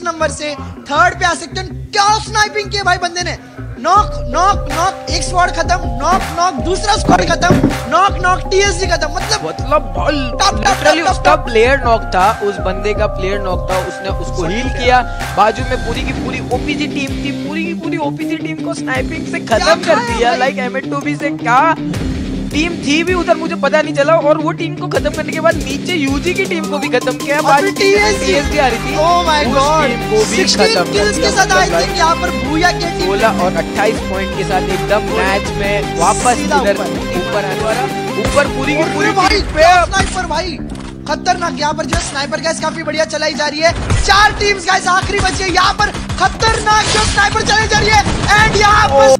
Six number से third पे आ सकते हैं। क्या स्नाइपिंग किया भाई बंदे ने? नॉक नॉक नॉक एक स्क्वाड खत्म। नॉक नॉक दूसरा स्क्वाड खत्म। नॉक नॉक टीएसजी खत्म। मतलब मतलब लिटरली उसका प्लेयर नॉक था उस बंदे का प्लेयर नॉक था उसने उसको हील किया। बाजू में पूरी की पूरी ओपीजी टीम थी पूरी की पूरी ओपीजी टीम को स्नाइपिंग से खत्म कर दिया। लाइक एम बी से क्या टीम थी भी उधर मुझे पता नहीं चला और वो टीम को खत्म करने के बाद नीचे यूजी की टीम को भी खत्म किया। बाद आ रही थी। ओह माय गॉड को भी खत्म किल्स के साथ आई थिंक यहाँ पर भूया के टीम 16 और 28 पॉइंट के साथ एकदम मैच में वापस इधर ऊपर। आने वाला। ऊपर पूरी की पूरी भाई स्नाइपर भाई। खतरनाक यहाँ पर जो स्नाइपर गैस काफ़ी बढ़िया चलाई जा रही है। चार टीम्स गैस आखिरी बची है यहाँ पर। खतरनाक जो स्नाइपर चलाई जा रही है। एंड यहाँ पर